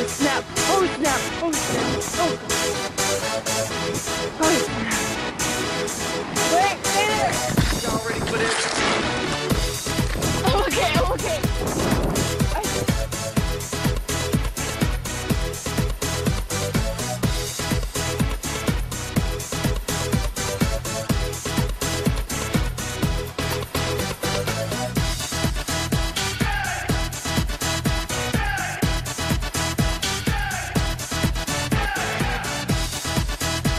Oh snap! Oh snap! Oh snap! Oh snap!